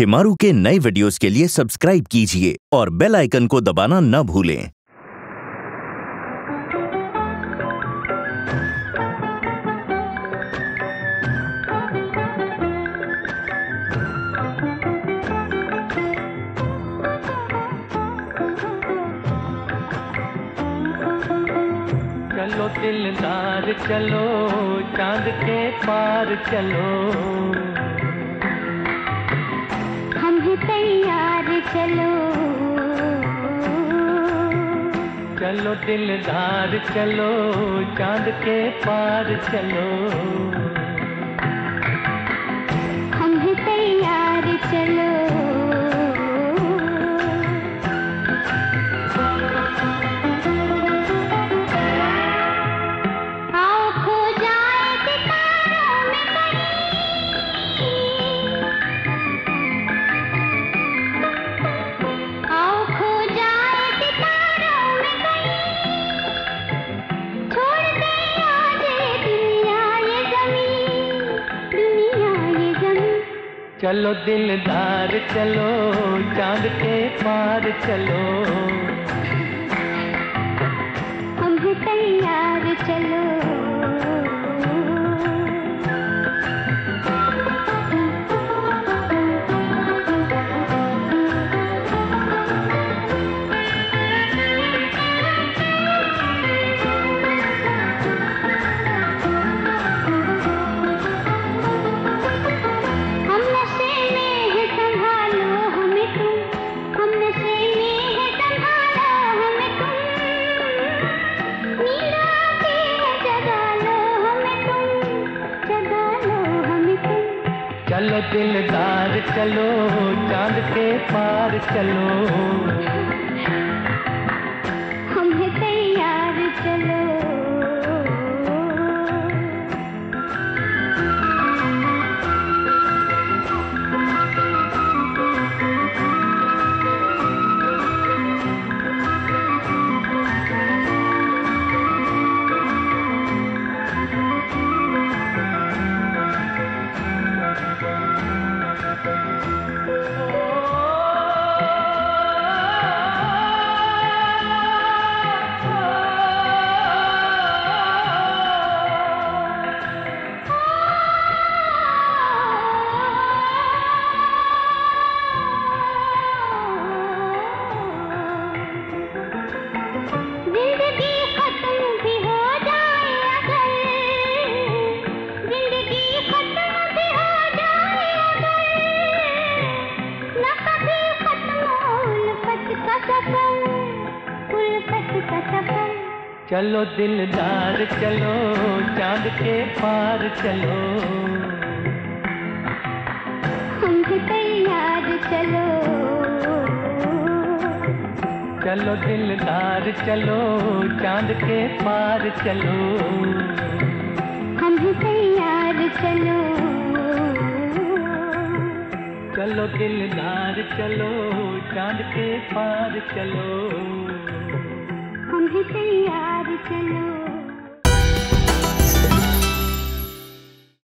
शिमारू के नए वीडियोस के लिए सब्सक्राइब कीजिए और बेल आइकन को दबाना न भूलें। चलो दिलदार, चलो चाँद के पार चलो। तैयार चलो। चलो दिलदार चलो चाँद के पार चलो। चलो दिलदार चलो चाँद के पार चलो। हम तैयार चलो। चलो दिलदार चलो चाँद के पार चलो। चलो दिलदार चलो चाँद के पार चलो। हम हैं तैयार चलो। चलो दिलदार चलो चाँद के पार चलो। हम हैं तैयार चलो। चलो दिलदार चलो चाँद के पार चलो।